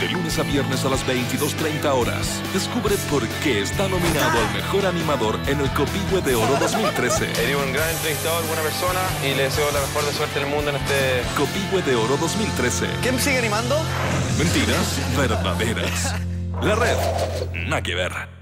de lunes a viernes a las 22.30 horas. Descubre por qué está nominado al mejor animador en el Copihue de Oro 2013. Eres un gran entrevistador, buena persona y le deseo la mejor de suerte en el mundo en este... Copihue de Oro 2013. ¿Quién sigue animando? Mentiras verdaderas. La red. Nada que ver.